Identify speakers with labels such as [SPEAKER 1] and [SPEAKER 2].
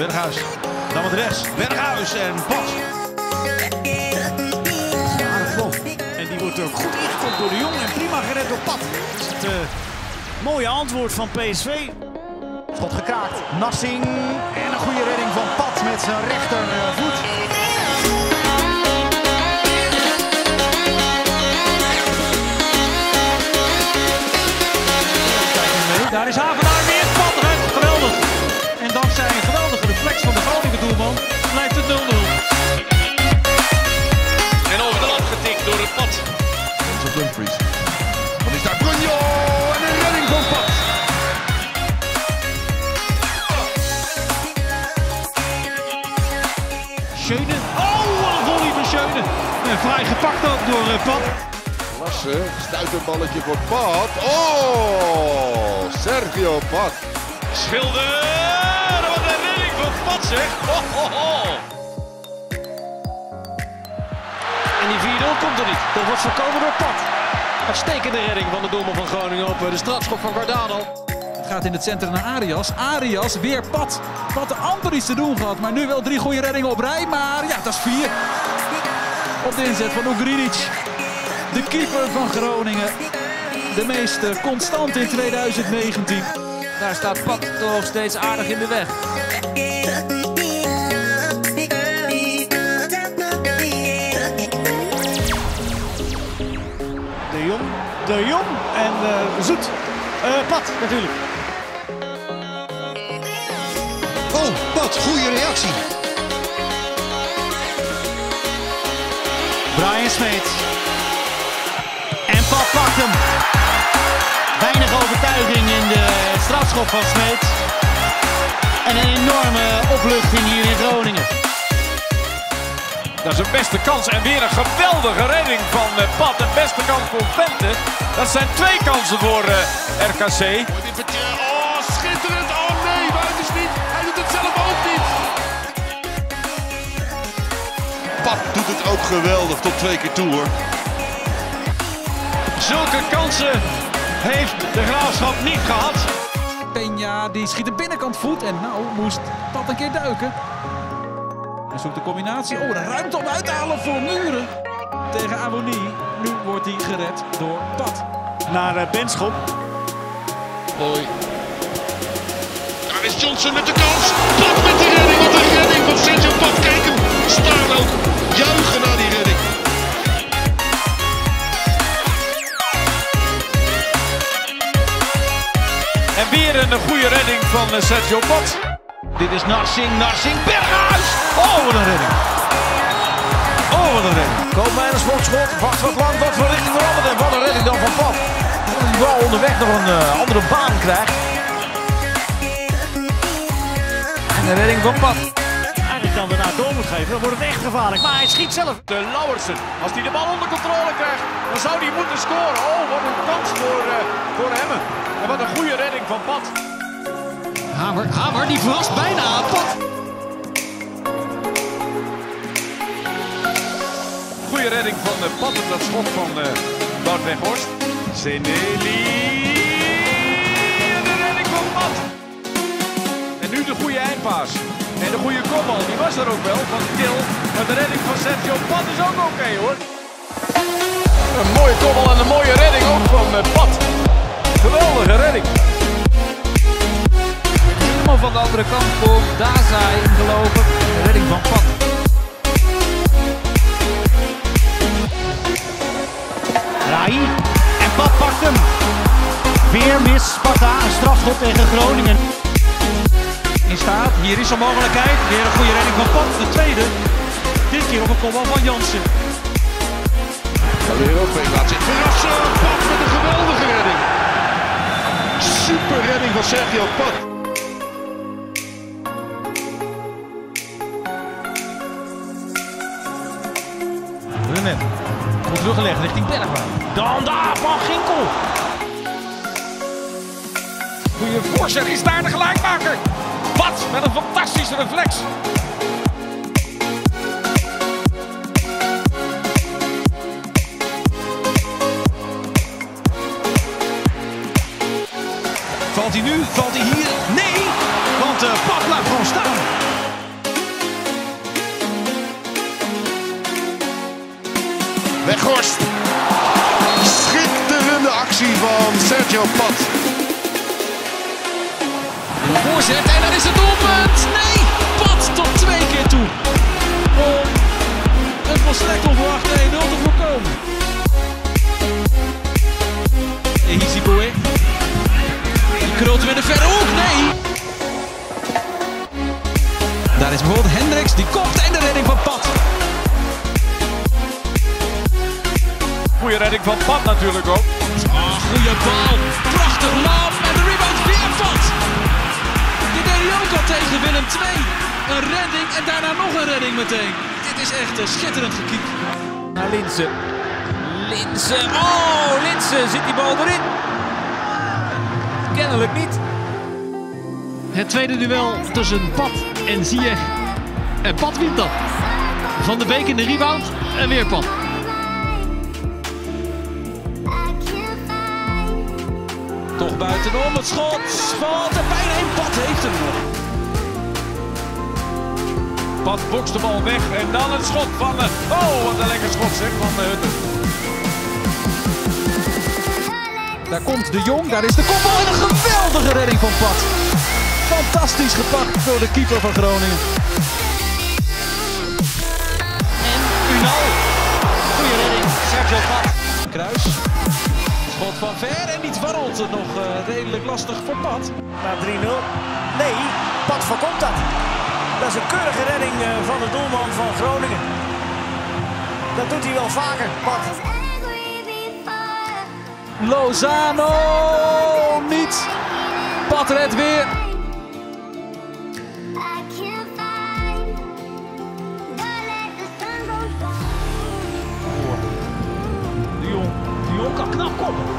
[SPEAKER 1] Berghuis. Dan wat rechts. Berghuis en Pat.
[SPEAKER 2] Aardig bal. En die wordt ook goed ingekomen door de Jong en prima gered door Pat. Het eh, mooie antwoord van PSV.
[SPEAKER 3] Schot gekraakt. Nassing. En een goede redding van Pat met zijn rechtervoet.
[SPEAKER 2] Daar is Havenaar Schöne. Oh, wat een volley van Schöne. En vrij gepakt ook door eh, Pat.
[SPEAKER 4] Lassen, stuit een balletje voor Pat. Oh, Sergio Pat.
[SPEAKER 5] Schilder! Wat een redding van Pat zeg.
[SPEAKER 2] En die 4-0 komt er niet. Dat wordt voorkomen door Pat. Uitstekende redding van de doelman van Groningen op eh, de strafschop van Cardano.
[SPEAKER 6] Gaat in het centrum naar Arias. Arias weer pad. Wat amper iets te doen gehad. Maar nu wel drie goede reddingen op rij. Maar ja, dat is vier. Op de inzet van Ugrinic. De keeper van Groningen. De meest eh, constant in 2019.
[SPEAKER 7] Daar staat Pat toch steeds aardig in de weg.
[SPEAKER 2] De Jong, De Jong en eh, Zoet. Eh, Pat natuurlijk.
[SPEAKER 1] Oh, Pat. Goede reactie.
[SPEAKER 3] Brian Smeet. En Pat pakt hem. Weinig overtuiging in de strafschop van Smeet. En een enorme opluchting hier in Groningen.
[SPEAKER 5] Dat is een beste kans en weer een geweldige redding van eh, Pat. Een beste kans voor Vente. Dat zijn twee kansen voor eh, RKC.
[SPEAKER 4] Oh, schitterend. Oh nee, buiten niet. Hij doet het zelf ook niet. Pat doet het ook geweldig tot twee keer toe hoor.
[SPEAKER 5] Zulke kansen heeft de Graafschap niet gehad.
[SPEAKER 6] Peña die schiet de binnenkant voet. En nou moest Pat een keer duiken. En zoekt de combinatie. Oh, de ruimte om uit te halen voor Muren. Tegen Avoni. Nu wordt hij gered door Pat.
[SPEAKER 2] Naar uh, Benschop.
[SPEAKER 4] Mooi. Daar is Johnson met de kans. Pat met de redding. Wat een redding van Sergio Pat. Kijk hem staan ook. Juichen naar die redding.
[SPEAKER 5] En weer een goede redding van eh, Sergio Pat.
[SPEAKER 1] Dit is Narsing. Narsing. Berghuis. Oh, wat een redding. Oh, wat een redding.
[SPEAKER 3] Koopmijn een schot. Wacht wat lang. Wat voor richting veranderd. En wat een redding dan van Pat. Dat hij wel onderweg nog een eh, andere baan krijgt. En de redding van Pat.
[SPEAKER 2] Eigenlijk dan daarna door moet geven. Dan wordt het echt gevaarlijk. Maar hij schiet zelf.
[SPEAKER 5] De Lauwersen. Als hij de bal onder controle krijgt, dan zou hij moeten scoren. Oh, wat een kans voor, eh voor hem. En wat een goede redding van Pat.
[SPEAKER 2] Hamer, Hamer die verrast bijna. Pat.
[SPEAKER 5] Goede redding van de op dat schot van uh, Bart Weghorst. Seneli. En de redding van Pat. En nu de goede eindpaas. En de goede kopbal, die was er ook wel van Til. Maar de redding van Sergio Pat is ook oké hoor. Een mooie kopbal en een mooie redding ook van Pat. Geweldige redding.
[SPEAKER 7] Helemaal van de andere kant komt Daza ingelopen. Redding van Pat.
[SPEAKER 3] Rai. En Pat pakt hem. Weer mis Sparta. Een strafschop tegen Groningen.
[SPEAKER 2] In staat. Hier is een mogelijkheid. Weer een goede redding van Pat. De tweede. Dit keer op een kopbal van Jansen.
[SPEAKER 4] Europee laat zich verrassen. Pat met een geweldige redding. Super redding van Sergio Pat.
[SPEAKER 3] Brunnen. Goed teruggelegd richting Bergwijn. Dan daar van Ginkel.
[SPEAKER 5] Goede voorzet is daar de gelijkmaker. Pat is reflex.
[SPEAKER 1] Valt hij nu? Valt hij hier?
[SPEAKER 4] Weghorst. Schitterende actie van Sergio Pat.
[SPEAKER 2] Voorzet en dan is het doelpunt. Nee, Pat tot twee keer toe. Redding van Pat
[SPEAKER 5] natuurlijk ook.
[SPEAKER 2] Oh, goede bal. Prachtig laf. En de rebound weer Pat. Die deed hij ook al tegen Willem II. Een redding en daarna nog een redding meteen. Dit is echt een schitterend gekiek.
[SPEAKER 7] Naar Linse. Linse. Oh, Linse. Zit die bal erin? Kennelijk niet.
[SPEAKER 2] Het tweede duel tussen Pat en Ziyech. En Pat wint dat. Van de Beek in de rebound en weer Pat. Het schot. Valt er bijna in. Pat heeft hem.
[SPEAKER 5] Pat bokst de bal weg en dan het schot van... de. oh, wat een lekker schot zeg van de Hutten.
[SPEAKER 6] Daar komt de Jong, daar is de kopbal en een geweldige redding van Pat. Fantastisch gepakt door de keeper van Groningen.
[SPEAKER 2] En Unal. Goeie redding. Sergio Pat. Kruis. Schot van ver en niet warrelt het nog eh, redelijk lastig voor Pat.
[SPEAKER 8] Na 3-0. Nee, Pat voorkomt dat. Dat is een keurige redding eh, van de doelman van Groningen. Dat doet hij wel vaker, Pat.
[SPEAKER 6] Lozano niet. Pat redt weer.
[SPEAKER 1] De Jong kan knap komen.